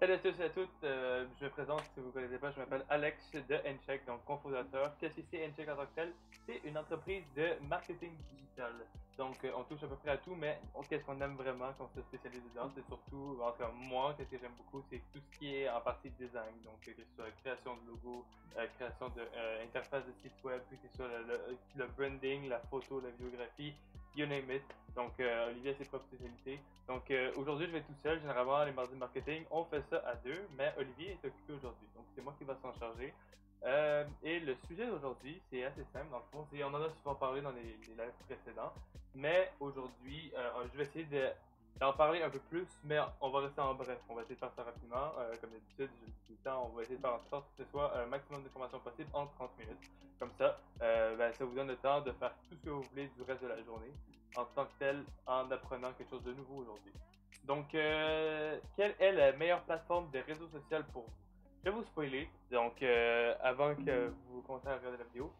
Salut à tous et à toutes, euh, je me présente si vous ne connaissez pas, je m'appelle Alex de Ncheck, donc cofondateur. Qu'est-ce que c'est Ncheck en tant que tel? C'est une entreprise de marketing digital. Donc euh, on touche à peu près à tout, mais qu'est-ce qu'on aime vraiment, qu'on se spécialise dedans, c'est surtout, en tout cas moi, qu'est-ce que j'aime beaucoup, c'est tout ce qui est en partie design, donc que ce soit création de logo, euh, création d'interface de, site web, que ce soit le, le branding, la photo, la vidéographie, you name it. Donc, euh, Olivier a ses propres spécialités. Donc, euh, aujourd'hui, je vais tout seul. Généralement, les mardis marketing, on fait ça à deux, mais Olivier est occupé aujourd'hui. Donc, c'est moi qui va s'en charger. Euh, et le sujet d'aujourd'hui, c'est assez simple. Dans le fond, on en a souvent parlé dans les, les lives précédents. Mais aujourd'hui, je vais essayer de d'en parler un peu plus, mais on va rester en bref. On va essayer de faire ça rapidement. Euh, comme d'habitude, tout le temps, on va essayer de faire en sorte que ce soit un maximum d'informations possible en 30 minutes. Comme ça, euh, ben, ça vous donne le temps de faire tout ce que vous voulez du reste de la journée, en tant que tel, en apprenant quelque chose de nouveau aujourd'hui. Donc, euh, quelle est la meilleure plateforme de réseau social pour vous? Je vais vous spoiler, donc avant que vous commenciez à regarder la vidéo.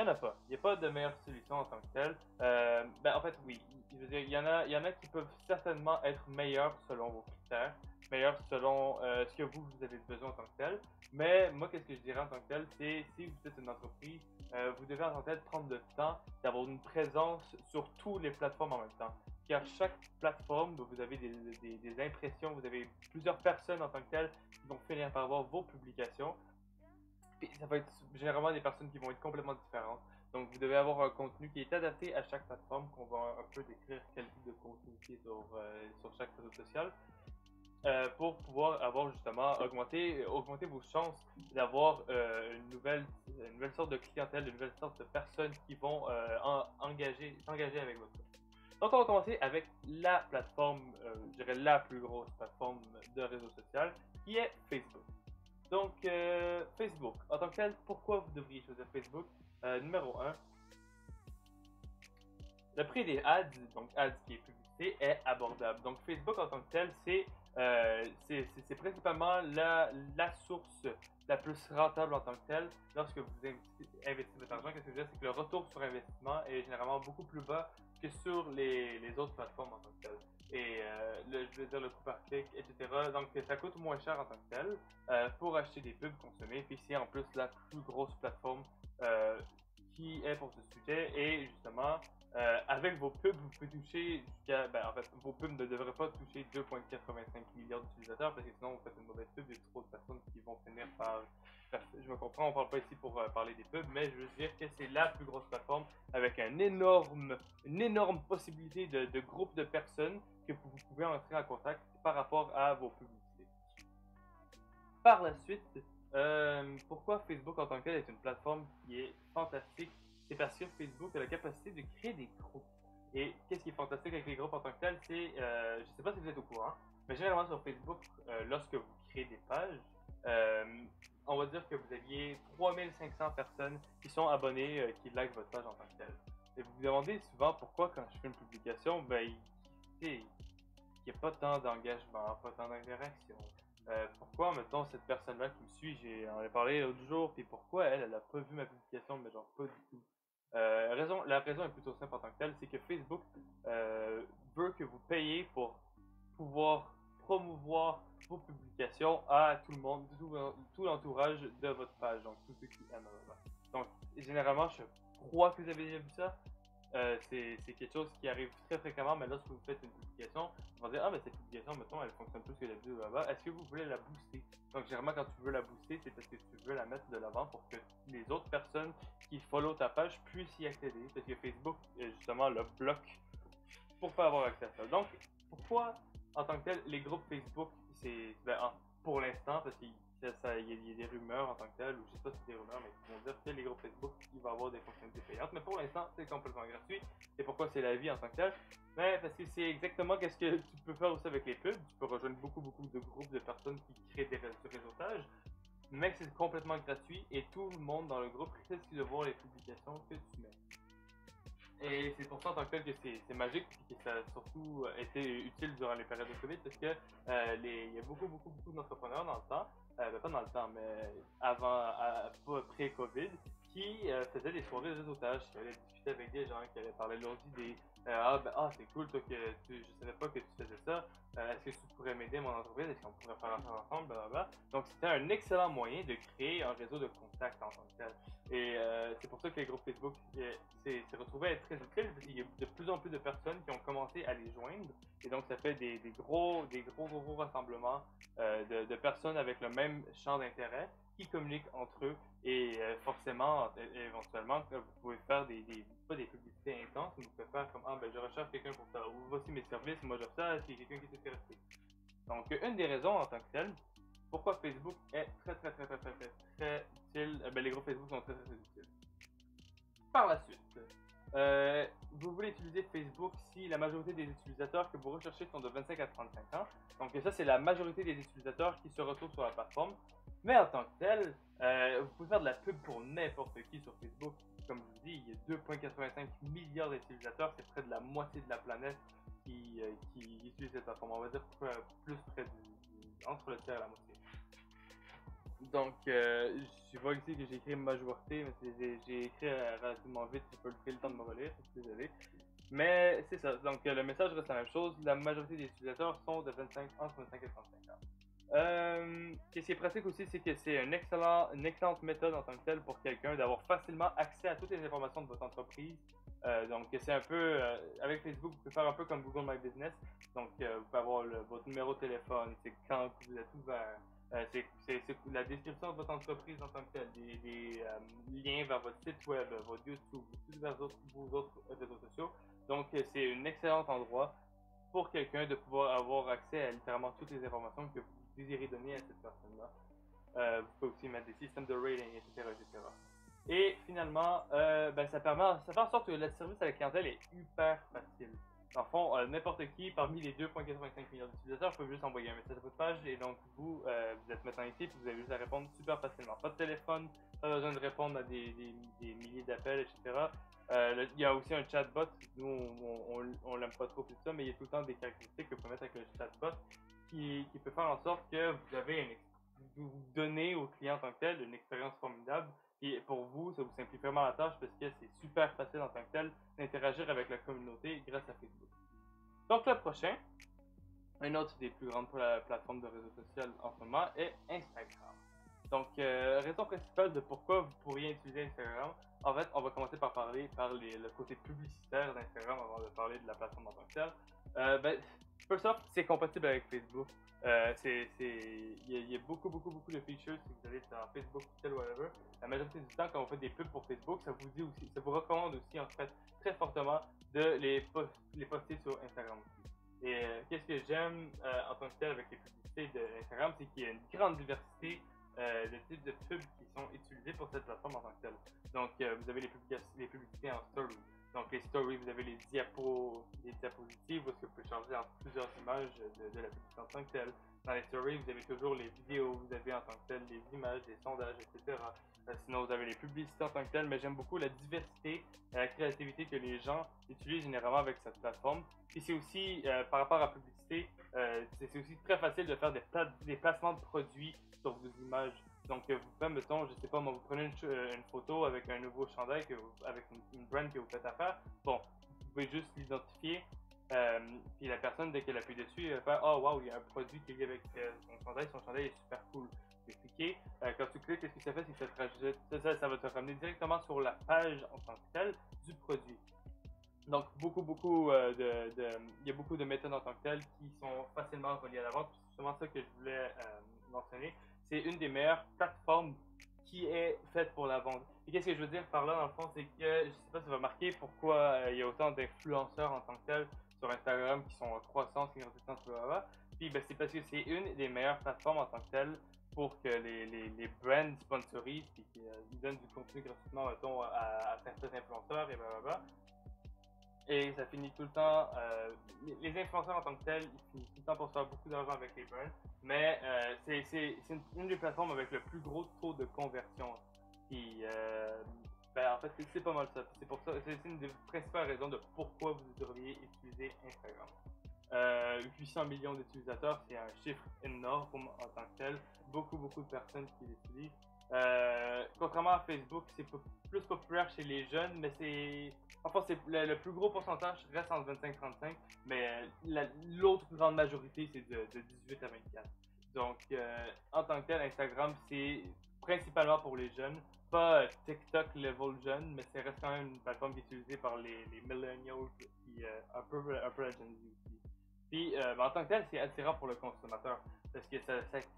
Il n'y en a pas. Il n'y a pas de meilleure solution en tant que telle. Euh, ben, en fait, oui. il y, en a, y en a qui peuvent certainement être meilleurs selon vos critères, meilleurs selon euh, ce que vous, vous avez besoin en tant que tel. Mais moi, qu'est-ce que je dirais en tant que tel, c'est si vous êtes une entreprise, euh, vous devez en tant que tel prendre le temps d'avoir une présence sur toutes les plateformes en même temps. Car chaque plateforme, vous avez des, impressions, vous avez plusieurs personnes en tant que tel qui vont finir par voir vos publications ça va être généralement des personnes qui vont être complètement différentes. Donc, vous devez avoir un contenu qui est adapté à chaque plateforme, qu'on va un peu décrire quel type de contenu qui est sur, euh, sur chaque réseau social, euh, pour pouvoir avoir justement augmenter, augmenter vos chances d'avoir euh, une, nouvelle, une nouvelle sorte de clientèle, une nouvelle sorte de personnes qui vont engager, s'engager avec votre. Donc, on va commencer avec la plateforme, je dirais la plus grosse plateforme de réseau social, qui est Facebook. Donc, euh, Facebook. En tant que tel, pourquoi vous devriez choisir Facebook? Euh, Numéro 1. Le prix des ads, donc ads qui est publicité, est abordable. Donc, Facebook en tant que tel, c'est euh, principalement la, la, source la plus rentable en tant que tel lorsque vous investissez, votre argent. Qu'est-ce que je veux dire? C'est que le retour sur investissement est généralement beaucoup plus bas que sur les, les autres plateformes en tant que tel et euh, le, je veux dire le coût par clic, etc. Donc ça coûte moins cher en tant que tel euh, pour acheter des pubs consommées. Puis c'est en plus la plus grosse plateforme euh, qui est pour ce sujet. Et justement, euh, avec vos pubs, vous pouvez toucher jusqu'à. Ben, en fait, vos pubs ne devraient pas toucher 2,85 milliards d'utilisateurs parce que sinon vous faites une mauvaise pub. Il y a trop de personnes qui vont finir par. Je me comprends, on parle pas ici pour euh, parler des pubs, mais je veux dire que c'est la plus grosse plateforme avec un énorme, une énorme possibilité de, de groupe de personnes que vous pouvez entrer en contact par rapport à vos publicités. Par la suite, euh, pourquoi Facebook en tant que tel est une plateforme qui est fantastique c'est parce que Facebook a la capacité de créer des groupes. Et qu'est-ce qui est fantastique avec les groupes en tant que tel, c'est, euh, je sais pas si vous êtes au courant, mais généralement sur Facebook, euh, lorsque vous créez des pages, euh, on va dire que vous aviez 3500 personnes qui sont abonnées, qui like votre page en tant que tel. Et vous vous demandez souvent pourquoi quand je fais une publication, ben, il n'y a pas tant d'engagement, pas tant d'interaction. Pourquoi, mettons, cette personne-là qui me suit, j'ai, on a parlé l'autre jour, puis pourquoi elle, elle a pas vu ma publication, mais genre pas du tout. Euh, raison, la raison est plutôt simple en tant que telle, c'est que Facebook euh, veut que vous payiez pour pouvoir promouvoir vos publications à tout le monde, tout, l'entourage de votre page, donc tous ceux qui aiment. Donc, généralement, je crois que vous avez déjà vu ça. Euh, c'est quelque chose qui arrive très fréquemment, mais lorsque vous faites une publication, on va dire Ah, mais cette publication, mettons, elle fonctionne plus que vidéo là-bas. Est-ce que vous voulez la booster Donc, généralement, quand tu veux la booster, c'est parce que tu veux la mettre de l'avant pour que follow ta page puissent y accéder. Parce que Facebook, justement, le bloque pour pas avoir accès à ça. Donc, pourquoi, en tant que tel, les groupes Facebook, c'est ben, pour l'instant, parce qu'il il y, a des rumeurs en tant que tel, ou je sais pas si c'est des rumeurs, mais ils vont dire que les groupes Facebook, il va avoir des fonctionnalités payantes. Mais pour l'instant, c'est complètement gratuit. Et pourquoi c'est la vie en tant que tel Mais parce que c'est exactement ce que tu peux faire aussi avec les pubs. Tu peux rejoindre beaucoup, beaucoup de groupes de personnes qui créent des réseautages. Mais c'est complètement gratuit et tout le monde dans le groupe risque de voir les publications que tu mets. Et c'est pour ça en tant que tel que c'est magique et que ça a surtout été utile durant les périodes de Covid parce que euh, il y a beaucoup, beaucoup, beaucoup d'entrepreneurs dans le temps, euh, ben, pas dans le temps, mais avant, pré-Covid, qui euh, faisait des soirées de réseautage, qui allait discuter avec des gens, qui allait parler de leurs idées. Euh, ah, ben, ah c'est cool, toi, que tu, je savais pas que tu faisais ça. Euh, est-ce que tu pourrais m'aider, mon entreprise? Est-ce qu'on pourrait faire affaire ensemble? Blablabla. Donc, c'était un excellent moyen de créer un réseau de contacts en tant que tel. Et c'est pour ça que les groupes Facebook s'est retrouvé à être très utiles. Il y a de plus en plus de personnes qui ont commencé à les joindre. Et donc, ça fait des, gros, des gros, gros, rassemblements de personnes avec le même champ d'intérêt communiquent entre eux et euh, forcément, éventuellement, vous pouvez faire des, pas des publicités intenses, vous pouvez faire comme Ah, ben je recherche quelqu'un pour ça, ou voici mes services, moi j'offre ça, c'est quelqu'un qui est intéressé. Donc, une des raisons en tant que telle, pourquoi Facebook est très très très très très très, très utile, euh, ben, les groupes Facebook sont très très, très utiles. Par la suite, euh, vous voulez utiliser Facebook si la majorité des utilisateurs que vous recherchez sont de 25 à 35 ans. Donc ça, c'est la majorité des utilisateurs qui se retrouvent sur la plateforme. Mais en tant que tel, euh, vous pouvez faire de la pub pour n'importe qui sur Facebook. Comme je vous dis, il y a 2,85 milliards d'utilisateurs, c'est près de la moitié de la planète qui, euh, utilise cette plateforme. On va dire plus près du, entre le tiers et la moitié. Donc, euh, je vois ici que j'ai écrit majorité, mais j'ai écrit relativement vite, j'ai pas pris le temps de me relire, désolé. Mais c'est ça, donc le message reste la même chose. La majorité des utilisateurs sont de 25, entre 25 et 35 ans. Euh, ce qui est pratique aussi, c'est que c'est une, excellent, une excellente méthode en tant que telle pour quelqu'un d'avoir facilement accès à toutes les informations de votre entreprise. Euh, donc, c'est un peu, euh, avec Facebook, vous pouvez faire un peu comme Google My Business. Donc, vous pouvez avoir votre numéro de téléphone, c'est quand vous êtes ouvert, c'est la description de votre entreprise en tant que telle, des, liens vers votre site web, votre YouTube, vers vos autres réseaux sociaux. Donc, c'est un excellent endroit pour quelqu'un de pouvoir avoir accès à littéralement toutes les informations que vous désirez donner à cette personne-là. Euh, vous pouvez aussi mettre des systèmes de rating, etc. etc. Et finalement, euh, ben, ça, permet, ça fait en sorte que le service à la clientèle est hyper facile. En fond, euh, n'importe qui parmi les 2,85 millions d'utilisateurs peut juste envoyer un message à votre page et donc vous, vous êtes maintenant ici et vous avez juste à répondre super facilement. Pas de téléphone, pas besoin de répondre à des, des, milliers d'appels, etc. il y a aussi un chatbot. Nous, on, on, l'aime pas trop tout ça, mais il y a tout le temps des caractéristiques que vous pouvez mettre avec le chatbot qui, peut faire en sorte que vous avez une, vous donnez au client en tant que tel une expérience formidable. Et pour vous, ça vous simplifie vraiment la tâche parce que c'est super facile en tant que tel d'interagir avec la communauté grâce à Facebook. Donc le prochain, un autre des plus grandes plateformes de réseau social en ce moment est Instagram. Donc, euh, raison principale de pourquoi vous pourriez utiliser Instagram, en fait, on va commencer par parler par le côté publicitaire d'Instagram avant de parler de la plateforme en tant que telle. Euh, ben, Off, c'est compatible avec Facebook. Euh, il y, a beaucoup, beaucoup, beaucoup de features si vous allez sur Facebook, Twitter, whatever. La majorité du temps, quand on fait des pubs pour Facebook, ça vous dit aussi, ça vous recommande aussi en fait très fortement de les, poster sur Instagram. Et euh, qu'est-ce que j'aime euh, en tant que tel avec les publicités d'Instagram, c'est qu'il y a une grande diversité de types de pubs qui sont utilisés pour cette plateforme en tant que tel. Donc, vous avez les, les publicités en story, donc les stories, vous avez les diapos, les diapositives, où vous pouvez changer entre plusieurs images de, la publicité en tant que telle. Dans les stories, vous avez toujours les vidéos, vous avez en tant que tel les images, les sondages, etc. Euh, sinon, vous avez les publicités en tant que telles, mais j'aime beaucoup la diversité et la créativité que les gens utilisent généralement avec cette plateforme. Et c'est aussi, euh, par rapport à la publicité, euh, c'est aussi très facile de faire des, des placements de produits sur vos images. Donc, vous pouvez, mettons, je sais pas, moi, vous prenez une, euh, photo avec un nouveau chandail, avec une, brand que vous faites affaire. Bon, vous pouvez juste l'identifier. Euh, puis la personne, dès qu'elle appuie dessus, elle va faire Oh wow, il y a un produit qui est lié avec euh, son chandail, son chandail est super cool. Vous cliquez. quand tu cliques, qu'est-ce que ça fait? C'est que ça, ça, va te ramener directement sur la page en tant que telle du produit. Donc, beaucoup, beaucoup de, Il y a beaucoup de méthodes en tant que telles qui sont facilement reliées à la vente. C'est justement ça que je voulais mentionner c'est une des meilleures plateformes qui est faite pour la vente. Et qu'est-ce que je veux dire par là, dans le fond, c'est que, je sais pas si va marquer pourquoi euh, il y a autant d'influenceurs en tant que tel sur Instagram qui sont en croissance, qui grandissance, blablabla. Puis ben, c'est parce que c'est une des meilleures plateformes en tant que telle pour que les, les, les brands sponsorisent et qui euh, donnent du contenu gratuitement, mettons, à, à certains influenceurs et blablabla. Et ça finit tout le temps. Euh, les influenceurs en tant que tels, ils finissent tout le temps pour se faire beaucoup d'argent avec les brands. Mais euh, c'est une, des plateformes avec le plus gros taux de conversion. Qui, euh, ben, en fait, c'est pas mal ça. C'est pour ça, c'est une des principales raisons de pourquoi vous devriez utiliser Instagram. 800 millions d'utilisateurs, c'est un chiffre énorme en tant que tel. Beaucoup, beaucoup de personnes qui l'utilisent. Euh, contrairement à Facebook, c'est plus populaire chez les jeunes, mais c'est. Enfin, c'est le, plus gros pourcentage reste entre 25-35, mais l'autre grande majorité, c'est de, 18 à 24. Donc, euh, en tant que tel, Instagram, c'est principalement pour les jeunes. Pas TikTok level jeune, mais c'est reste quand même une plateforme utilisée par les, millennials, puis euh, un, peu, un peu la aussi. Puis, ben, en tant que tel, c'est attirant pour le consommateur parce que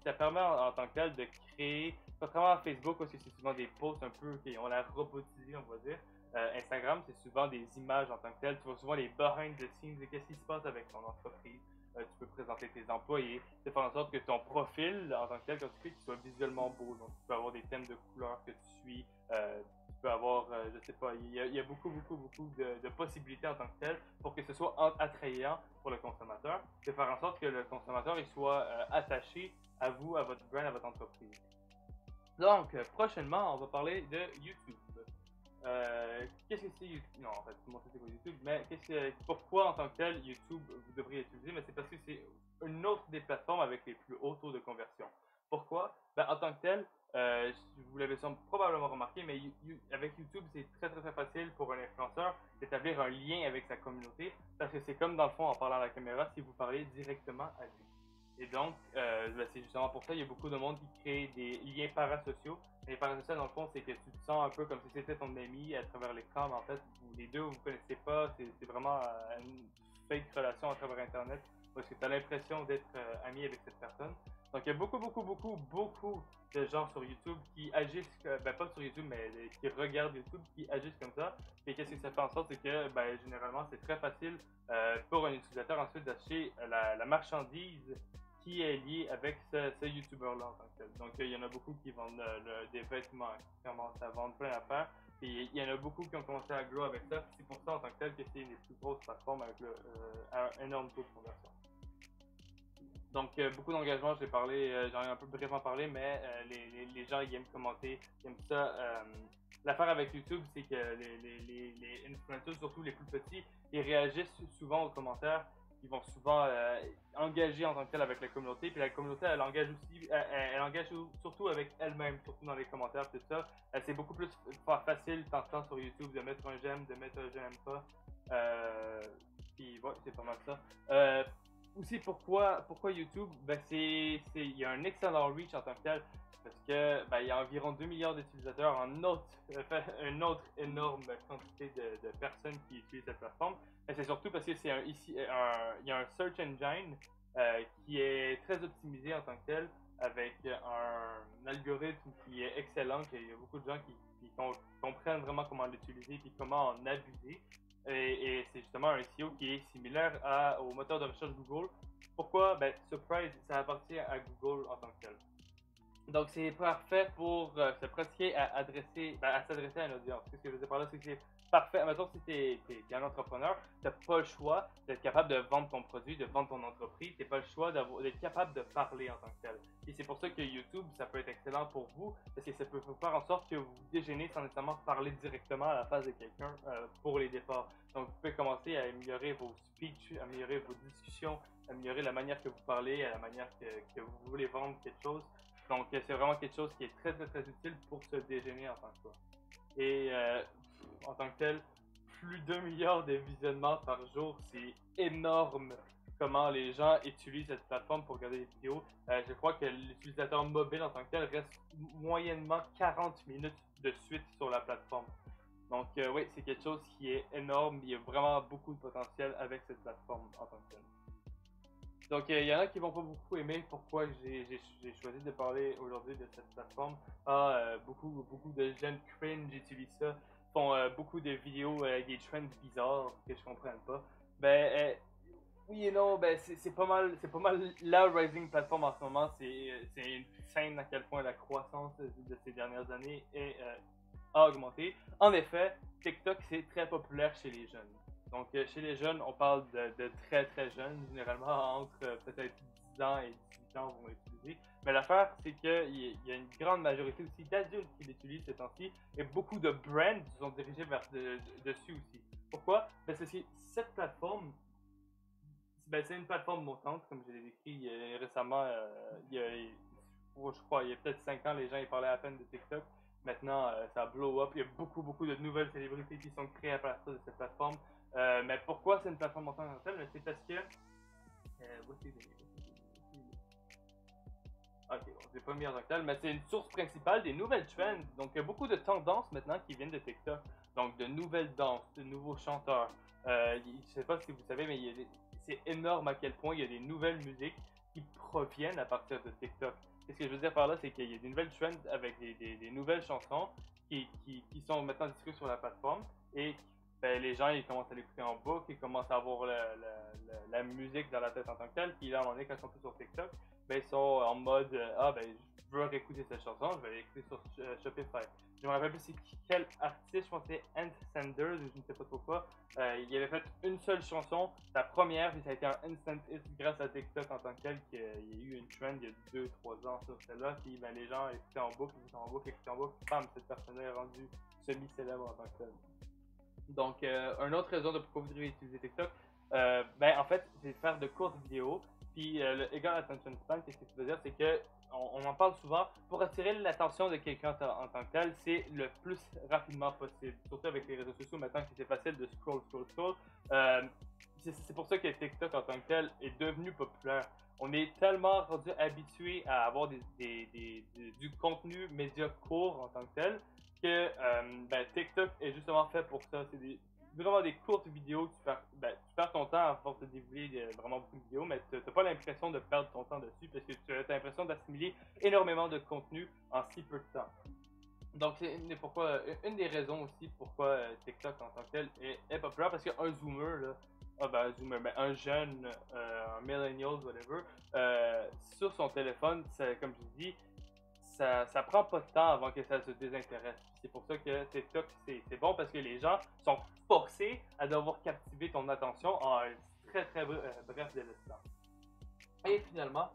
ça, permet en, tant que tel de créer, contrairement à Facebook, parce que c'est souvent des posts un peu qui ont l'air robotisés, on va dire. Euh, Instagram, c'est souvent des images en tant que tel. Tu vois souvent les behind the scenes de qu'est-ce qui se passe avec ton entreprise. Euh, tu peux présenter tes employés, de faire en sorte que ton profil en tant que tel, quand tu fais, soit visuellement beau. Donc, tu peux avoir des thèmes de couleurs que tu suis. Euh, tu peux avoir, je sais pas, il y, a, beaucoup, beaucoup, beaucoup de, possibilités en tant que tel pour que ce soit attrayant pour le consommateur, de faire en sorte que le consommateur il soit attaché à vous, à votre brand, à votre entreprise. Donc, prochainement, on va parler de YouTube. Euh, qu'est-ce que c'est YouTube? Non, en fait, tout le monde sait quoi YouTube, mais pourquoi en tant que tel YouTube vous devriez utiliser Mais c'est parce que c'est une autre des plateformes avec les plus hauts taux de conversion. Pourquoi? Ben, En tant que tel, euh, vous l'avez probablement remarqué, mais avec YouTube, c'est très, très très facile pour un influenceur d'établir un lien avec sa communauté parce que c'est comme dans le fond en parlant à la caméra si vous parlez directement à lui. Et donc, euh, ben, c'est justement pour ça, il y a beaucoup de monde qui crée des liens parasociaux. Les parasociaux, dans le fond, c'est que tu te sens un peu comme si c'était ton ami à travers l'écran, en fait, les deux, vous ne connaissez pas, c'est vraiment euh, une fake relation à travers Internet, parce que tu as l'impression d'être euh, ami avec cette personne. Donc, il y a beaucoup, beaucoup, beaucoup, beaucoup de gens sur YouTube qui agissent, ben pas sur YouTube, mais qui regardent YouTube, qui agissent comme ça. Et qu'est-ce que ça fait en sorte, c'est que, ben, généralement, c'est très facile pour un utilisateur ensuite d'acheter la, marchandise qui est lié avec ce, ce YouTuber-là en tant que tel. Donc, il y en a beaucoup qui vendent euh, des vêtements, qui commencent à vendre plein d'affaires. Et il y en a beaucoup qui ont commencé à grow avec ça. C'est pour ça en tant que tel que c'est une des plus grosses plateformes avec le, euh, un énorme taux de conversion. Donc, euh, beaucoup d'engagement, j'ai parlé, j'en ai un peu brièvement parlé, mais les, les, les, gens ils aiment commenter, ils aiment ça. L'affaire avec YouTube, c'est que les, les, les influencers, surtout les plus petits, ils réagissent souvent aux commentaires ils vont souvent euh, engager en tant que tel avec la communauté. Puis la communauté, elle engage aussi, elle, engage surtout avec elle-même, surtout dans les commentaires, tout ça. Euh, c'est beaucoup plus facile, tant sur YouTube, de mettre un j'aime, de mettre un j'aime pas. Euh, puis ouais, c'est pas mal ça. Euh, aussi, pourquoi, pourquoi YouTube? Ben, c'est, Il y a un excellent reach en tant que tel. Parce que ben, il y a environ 2 milliards d'utilisateurs, en autre, une autre énorme quantité de, personnes qui utilisent cette plateforme. Mais c'est surtout parce que c'est ici, un, il y a un search engine euh, qui est très optimisé en tant que tel, avec un algorithme qui est excellent, qu'il y a beaucoup de gens qui, qui comprennent vraiment comment l'utiliser et comment en abuser. Et, c'est justement un SEO qui est similaire au moteur de recherche Google. Pourquoi? Ben, Surprise, ça appartient à Google en tant que tel. Donc c'est parfait pour euh, se pratiquer à adresser, ben, à s'adresser à une audience. Ce que je veux dire par là, c'est que c'est parfait. Maintenant, si tu es, un entrepreneur, tu n'as pas le choix d'être capable de vendre ton produit, de vendre ton entreprise. Tu n'as pas le choix d'être capable de parler en tant que tel. Et c'est pour ça que YouTube, ça peut être excellent pour vous, parce que ça peut faire en sorte que vous déjeunez sans nécessairement parler directement à la face de quelqu'un euh, pour les départs. Donc, vous pouvez commencer à améliorer vos speeches, améliorer vos discussions, améliorer la manière que vous parlez, la manière que, vous voulez vendre quelque chose. Donc, c'est vraiment quelque chose qui est très, très, très utile pour se déjeuner en tant que toi. Et euh, en tant que tel, plus d'un milliard de visionnements par jour, c'est énorme comment les gens utilisent cette plateforme pour regarder des vidéos. Euh, je crois que l'utilisateur mobile en tant que tel reste moyennement 40 minutes de suite sur la plateforme. Donc euh, oui, c'est quelque chose qui est énorme. Il y a vraiment beaucoup de potentiel avec cette plateforme en tant que tel. Donc euh, il y en a qui vont pas beaucoup aimer pourquoi j'ai choisi de parler aujourd'hui de cette plateforme. Ah, beaucoup, beaucoup de jeunes cringe utilisent ça font euh, beaucoup de vidéos avec des trends bizarres que je comprends pas. Ben euh, oui et non, ben c'est pas mal, c'est pas mal la rising platform en ce moment. C'est une scène à quel point la croissance de ces dernières années est euh, a augmenté. En effet, TikTok c'est très populaire chez les jeunes. Donc chez les jeunes, on parle de, très très jeunes, généralement entre peut-être 10 ans et 18 ans vont l'utiliser. Mais l'affaire, c'est qu'il y a une grande majorité aussi d'adultes qui l'utilisent ces temps-ci et beaucoup de brands sont dirigés vers dessus aussi. Pourquoi? Parce que cette plateforme, ben, c'est une plateforme montante, comme je l'ai décrit récemment. Euh, il y a je crois, il y a peut-être 5 ans, les gens ils parlaient à peine de TikTok. Maintenant, euh, ça blow up. Il y a beaucoup, beaucoup de nouvelles célébrités qui sont créées à partir de cette plateforme. Euh, mais pourquoi c'est une plateforme en tant que telle? C'est parce que. Euh, Ok, bon, je pas mis en tant que tel, mais c'est une source principale des nouvelles trends. Donc, il y a beaucoup de tendances maintenant qui viennent de TikTok. Donc, de nouvelles danses, de nouveaux chanteurs. Euh, je sais pas si vous savez, mais c'est énorme à quel point il y a des nouvelles musiques qui proviennent à partir de TikTok. ce que je veux dire par là, c'est qu'il y a des nouvelles trends avec des, des, nouvelles chansons qui, qui, qui, sont maintenant distribuées sur la plateforme et ben, les gens ils commencent à l'écouter en boucle, ils commencent à avoir la, musique dans la tête en tant que telle. Puis là, on est quand ils sont plus sur TikTok, ben, ils sont en mode euh, Ah, ben, je veux réécouter cette chanson, je vais l'écouter sur euh, Shopify. Je me rappelle plus quel artiste, je pense que c'est Ant Sanders, je ne sais pas trop quoi. Euh, il avait fait une seule chanson, sa première, puis ça a été un instant hit grâce à TikTok en tant que tel. Qu'il y a eu une trend il y a 2-3 ans sur celle-là, puis ben, les gens écoutaient en boucle, écoutaient en boucle, écoutaient en boucle. Bam, cette personne est rendue semi-célèbre en tant que tel. Donc, euh, une autre raison de pourquoi vous devez utiliser TikTok, euh, ben en fait, c'est faire de courtes vidéos. Puis euh, le Egal Attention Span, qu'est-ce que ça veut dire? C'est que on, en parle souvent. Pour attirer l'attention de quelqu'un en, tant que tel, c'est le plus rapidement possible. Surtout avec les réseaux sociaux maintenant, c'est facile de scroll, scroll, scroll. Euh, c'est pour ça que TikTok en tant que tel est devenu populaire. On est tellement rendu habitué à avoir du contenu média court en tant que tel que euh, ben, TikTok est justement fait pour ça. C'est vraiment des courtes vidéos, tu perds, ben, tu perds ton temps à force de dévoiler vraiment beaucoup de vidéos, mais tu n'as pas l'impression de perdre ton temps dessus parce que tu as l'impression d'assimiler énormément de contenu en si peu de temps. Donc, c'est une, pourquoi, une des raisons aussi pourquoi euh, TikTok en tant que tel est, populaire parce qu'un zoomer, là, ah ben, un zoomer, mais un jeune, euh, un millennial, whatever, euh, sur son téléphone, comme je dis, ça, ça prend pas de temps avant que ça se désintéresse. C'est pour ça que TikTok, c'est bon parce que les gens sont forcés à devoir captiver ton attention en un très très euh, bref délai de temps. Et finalement,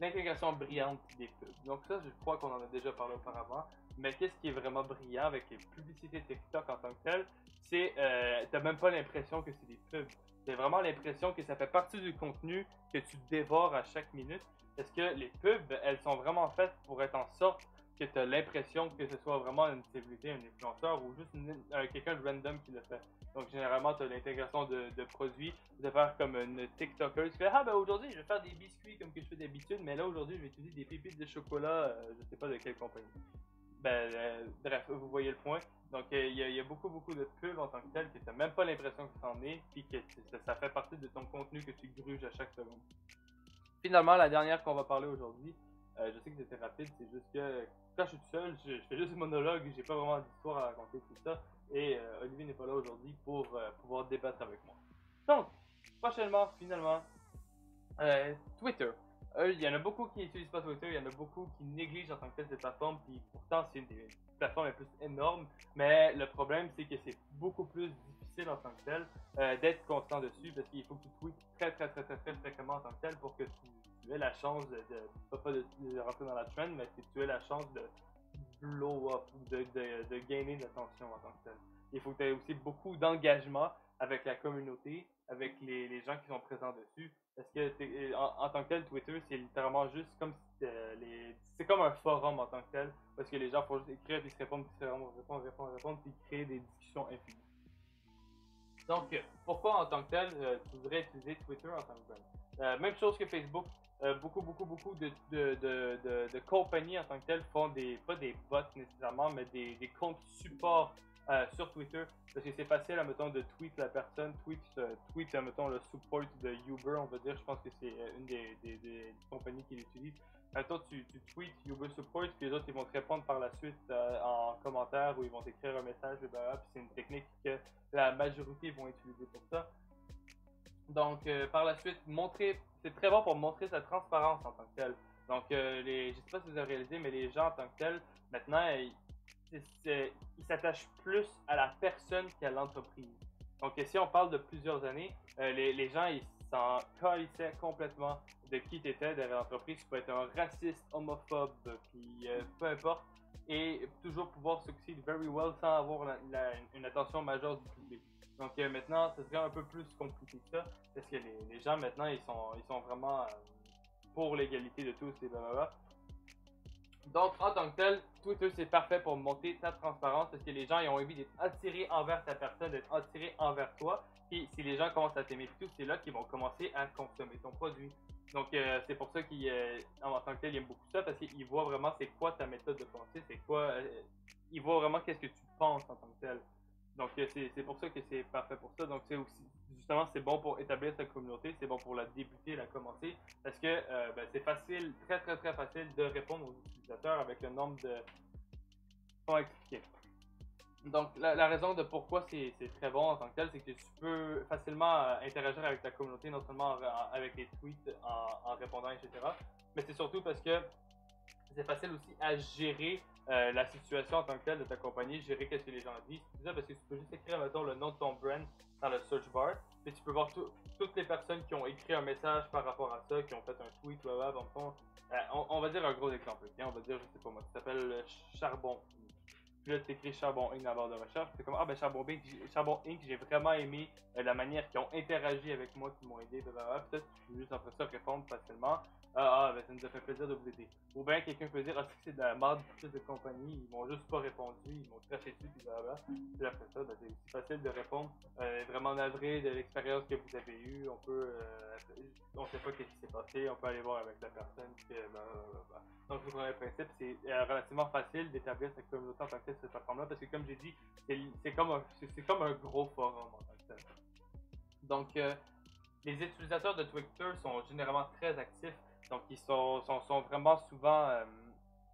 l'intégration brillante des pubs. Donc ça, je crois qu'on en a déjà parlé auparavant. Mais qu'est-ce qui est vraiment brillant avec les publicités TikTok en tant que telles, c'est euh, t'as même pas l'impression que c'est des pubs. C'est vraiment l'impression que ça fait partie du contenu que tu dévores à chaque minute est-ce que les pubs, elles sont vraiment faites pour être en sorte que tu as l'impression que ce soit vraiment une célébrité, un influenceur ou juste quelqu'un de random qui le fait? Donc généralement, tu as l'intégration de, produits, de faire comme une TikToker qui fait Ah ben aujourd'hui je vais faire des biscuits comme que je fais d'habitude, mais là aujourd'hui je vais utiliser des pépites de chocolat, euh, je sais pas de quelle compagnie. Ben euh, bref, vous voyez le point. Donc euh, il y, a beaucoup beaucoup de pubs en tant que tel que tu même pas l'impression que c'en est, puis que ça fait partie de ton contenu que tu gruges à chaque seconde. Finalement, la dernière qu'on va parler aujourd'hui, euh, je sais que c'était rapide, c'est juste que quand je suis tout seul, je, fais juste un monologue, j'ai pas vraiment d'histoire à raconter tout ça, et euh, Olivier n'est pas là aujourd'hui pour euh, pouvoir débattre avec moi. Donc, prochainement, finalement, Twitter. Il y en a beaucoup qui n'utilisent pas Twitter, il y en a beaucoup qui négligent en tant que tel cette plateforme, puis pourtant c'est une des plateformes plus énormes, mais le problème c'est que c'est beaucoup plus difficile en tant que tel d'être constant dessus parce qu'il faut que tu tweets très très très très très fréquemment en tant que tel pour que tu, aies la chance de, pas de, rentrer dans la trend, mais que tu aies la chance de blow up, de, de, de gagner de l'attention en tant que tel. Il faut que tu aies aussi beaucoup d'engagement avec la communauté, avec les, les, gens qui sont présents dessus. Parce que en, tant que tel, Twitter, c'est littéralement juste comme les. C'est comme un forum en tant que tel. Parce que les gens font juste écrire, puis se répondre, puis se répondre, répondre, puis créer des discussions infinies. Donc, pourquoi en tant que tel, euh, tu voudrais utiliser Twitter en tant que tel euh, Même chose que Facebook. Euh, beaucoup, beaucoup, beaucoup de, de, de, de, compagnies en tant que tel font des, pas des bots nécessairement, mais des, des comptes support sur Twitter. Parce que c'est facile, mettons, de tweet la personne, tweet, tweet mettons, le support de Uber, on va dire. Je pense que c'est une des, des, compagnies qui l'utilise. Maintenant, tu, tu tweets Uber Support, puis les autres, ils vont te répondre par la suite en commentaire ou ils vont t'écrire un message, puis c'est une technique que la majorité vont utiliser pour ça. Donc, euh, par la suite, montrer, c'est très bon pour montrer sa transparence en tant que tel. Donc, euh, les, je sais pas si vous avez réalisé, mais les gens en tant que tel, maintenant, ils s'attachent plus à la personne qu'à l'entreprise. Donc, si on parle de plusieurs années, euh, les, gens, ils s'en calissaient complètement de qui tu étais derrière l'entreprise. Tu peux être un raciste, homophobe, puis peu importe et toujours pouvoir succéder very well sans avoir une attention majeure du public. Donc euh, maintenant, ce serait un peu plus compliqué que ça, parce que les, gens maintenant, ils sont, ils sont vraiment euh, pour l'égalité de tous et blablabla. Donc, en tant que tel, Twitter, c'est parfait pour monter ta transparence parce que les gens ont envie d'être attirés envers ta personne, d'être attirés envers toi. Et si les gens commencent à t'aimer tout, c'est là qu'ils vont commencer à consommer ton produit. Donc, euh, c'est pour ça qu'en euh, tant que tel, ils aiment beaucoup ça parce qu'ils voient vraiment c'est quoi ta méthode de pensée, c'est quoi. Euh, ils voient vraiment qu'est-ce que tu penses en tant que tel. Donc, c'est pour ça que c'est parfait pour ça. Donc, c'est aussi, justement, c'est bon pour établir sa communauté, c'est bon pour la débuter, la commencer, parce que ben, c'est facile, très, très, très facile de répondre aux utilisateurs avec le nombre de. Comment expliquer donc, la, raison de pourquoi c'est très bon en tant que tel, c'est que tu peux facilement euh, interagir avec ta communauté, non seulement avec les tweets, en, répondant, etc. Mais c'est surtout parce que c'est facile aussi à gérer euh, la situation en tant que tel de ta compagnie, gérer qu'est-ce que les gens disent. C'est ça parce que tu peux juste écrire, mettons, le nom de ton brand dans le search bar, et tu peux voir toutes les personnes qui ont écrit un message par rapport à ça, qui ont fait un tweet, ou euh, on, on, va dire un gros exemple. on va dire, je sais pas moi, tu t'appelles Charbon. Puis là, tu écris Charbon Inc. dans la barre de recherche. C'est comme, ah ben Charbon Inc., Charbon Inc., j'ai vraiment aimé euh, la manière qu'ils ont interagi avec moi, qui m'ont aidé, blablabla. Peut-être que tu peux juste après ça répondre facilement. Ah, ah, ben ça nous a fait plaisir de vous aider. Ou bien quelqu'un peut dire, ah, c'est de la merde plus de compagnie, ils m'ont juste pas répondu, ils m'ont craché dessus, puis blablabla. Puis après ça, ben, c'est facile de répondre. Euh, vraiment navré de l'expérience que vous avez eue. On peut, euh, on sait pas ce qui s'est passé, on peut aller voir avec la personne. Puis, blablabla. Donc, le principe, c'est euh, relativement facile d'établir cette communauté en tant cette plateforme-là, parce que comme j'ai dit, c'est comme, un, gros forum en tant. Donc, euh, les utilisateurs de Twitter sont généralement très actifs, donc ils sont, sont, vraiment souvent, euh,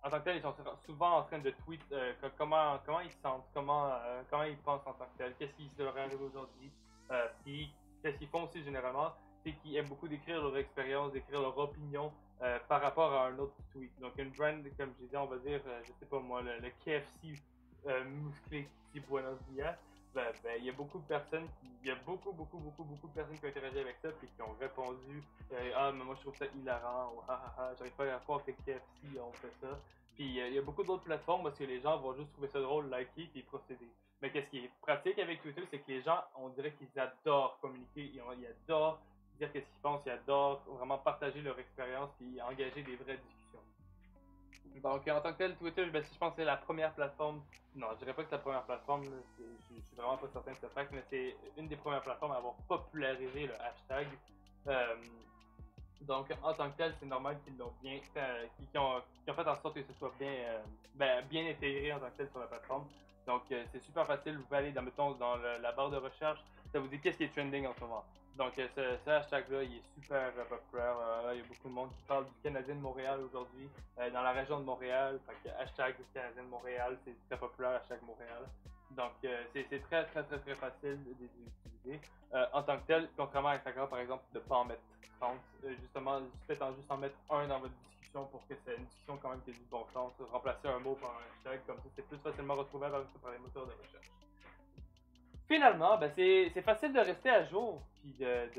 en tant que tel, ils sont souvent en train de tweet comment, comment ils se sentent, comment, comment ils pensent en tant que tel, qu'est-ce qui leur arrive aujourd'hui, puis qu'est-ce qu'ils font aussi généralement, c'est qu'ils aiment beaucoup décrire leur expérience, décrire leur opinion euh, par rapport à un autre tweet. Donc une brand, comme je disais, on va dire, euh, je sais pas moi, le, KFC euh, musclé qui Buenos Dias, ben, ben, il y a beaucoup de personnes, il y a beaucoup, beaucoup, beaucoup, beaucoup de personnes qui ont interagi avec ça puis qui ont répondu Ah, mais moi je trouve ça hilarant, ou Ah, ah, ah, j'arrive pas à croire que KFC ont fait ça. Puis il y a beaucoup d'autres plateformes parce que les gens vont juste trouver ça drôle, liker puis procéder. Mais qu'est-ce qui est pratique avec Twitter, c'est que les gens, on dirait qu'ils adorent communiquer, ils, adorent dire qu'est-ce qu'ils pensent, ils adorent vraiment partager leur expérience et engager des vraies discussions. Donc, en tant que tel, Twitter, ben, je pense que c'est la première plateforme. Non, je dirais pas que c'est la première plateforme. Je, suis vraiment pas certain de ce fait, mais c'est une des premières plateformes à avoir popularisé le hashtag. Euh, donc, en tant que tel, c'est normal qu'ils l'ont bien, euh, qu'ils ont, fait en sorte que ce soit bien, euh, ben, bien intégré en tant que tel sur la plateforme. Donc, c'est super facile. Vous pouvez aller dans, mettons, dans la barre de recherche. Ça vous dit qu'est-ce qui est trending en ce moment. Donc, euh, ce, hashtag-là, il est super euh, populaire. Euh, il y a beaucoup de monde qui parle du Canadien de Montréal aujourd'hui, dans la région de Montréal. Fait hashtag du Canadien de Montréal, c'est très populaire, hashtag Montréal. Donc, c'est très, très, très, très facile de les utiliser. en tant que tel, contrairement à Instagram, par exemple, de ne pas en mettre 30. justement, peut-être en juste en mettre un dans votre discussion pour que c'est une discussion quand même qui ait du bon sens. Remplacer un mot par un hashtag, comme ça, c'est plus facilement retrouvable par les moteurs de recherche. Finalement, ben c'est facile de rester à jour, puis de,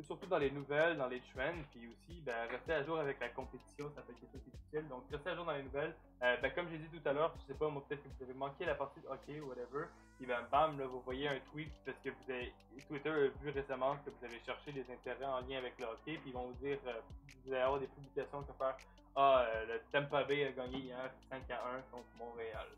surtout dans les nouvelles, dans les trends, puis aussi ben, rester à jour avec la compétition, ça fait quelque chose difficile. Donc rester à jour dans les nouvelles, euh, ben, comme j'ai dit tout à l'heure, je sais pas, moi peut-être que vous avez manqué la partie de hockey ou whatever, et ben bam, là vous voyez un tweet parce que vous avez Twitter a vu récemment que vous avez cherché des intérêts en lien avec le hockey, puis ils vont vous dire, euh, vous allez avoir des publications qui vont faire Ah, euh, le Tampa Bay a gagné hier 5 à 1 contre Montréal.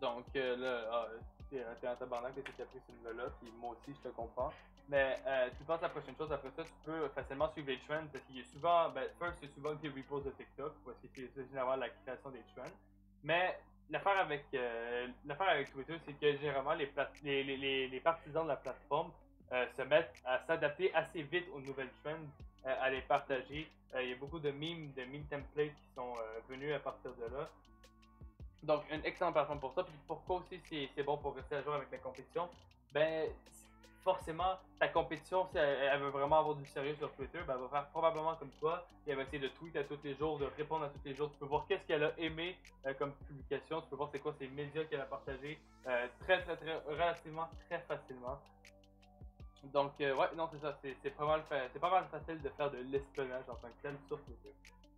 Donc là, ah, t'es un tabarnak que t'as pris cette nouvelle-là, puis moi aussi, je te comprends. Mais euh, tu penses à la prochaine chose, après ça, tu peux facilement suivre les trends, parce qu'il y a souvent, ben, first, c'est souvent des reposts de TikTok, parce que c'est généralement la création des trends. Mais l'affaire avec, euh, l'affaire avec Twitter, c'est que généralement, les, les, les, partisans de la plateforme euh, se mettent à s'adapter assez vite aux nouvelles trends, euh, à les partager. Il y a beaucoup de memes, de meme templates qui sont venus à partir de là. Donc, une excellente plateforme pour ça. Puis pourquoi aussi c'est bon pour rester à jour avec la compétition? Ben, forcément, ta compétition, si elle, veut vraiment avoir du sérieux sur Twitter, ben, elle va faire probablement comme toi. Et elle va essayer de tweet à tous les jours, de répondre à tous les jours. Tu peux voir qu'est-ce qu'elle a aimé euh, comme publication. Tu peux voir c'est quoi ces médias qu'elle a partagé euh, très, très, très, relativement, très facilement. Donc, euh, ouais, non, c'est ça. C'est pas, mal, pas mal facile de faire de l'espionnage en tant que tel sur Twitter.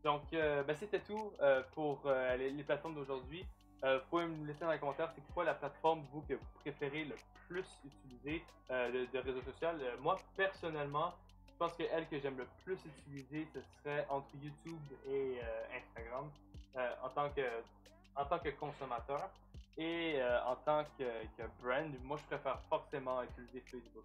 Donc, euh, ben, c'était tout euh, pour euh, les, plateformes d'aujourd'hui. vous pouvez me laisser dans les commentaires c'est quoi la plateforme vous que vous préférez le plus utiliser de, réseau social. moi, personnellement, je pense que elle que j'aime le plus utiliser, ce serait entre YouTube et Instagram. en, tant que, en tant que consommateur. Et en tant que brand, moi je préfère forcément utiliser Facebook.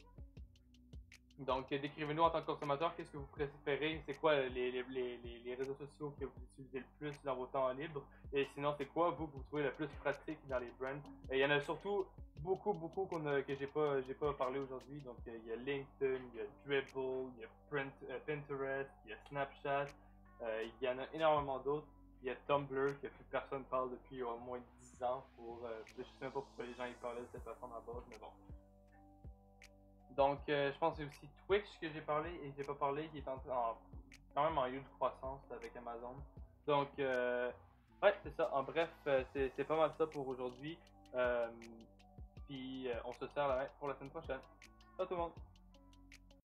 Donc, euh, décrivez-nous en tant que consommateur, qu'est-ce que vous préférez, c'est quoi les, les, les, les, réseaux sociaux que vous utilisez le plus dans vos temps libres, et sinon, c'est quoi vous que vous trouvez le plus pratique dans les brands? Il y en a surtout beaucoup, beaucoup qu'on a, que j'ai pas, j'ai pas parlé aujourd'hui. Donc, euh, il y a LinkedIn, il y a Dribble, il y a Print, euh, Pinterest, il y a Snapchat, il y en a énormément d'autres. Il y a Tumblr que plus personne parle depuis au moins 10 ans. Pour, je sais pas pourquoi les gens y parlaient de cette façon à base, mais bon. Donc, euh, je pense que c'est aussi Twitch que j'ai parlé et j'ai pas parlé, qui est quand même en huge croissance avec Amazon. Donc, euh, ouais, c'est ça. En bref, euh, c'est pas mal ça pour aujourd'hui. puis, on se sert la main pour la semaine prochaine. Ciao tout le monde!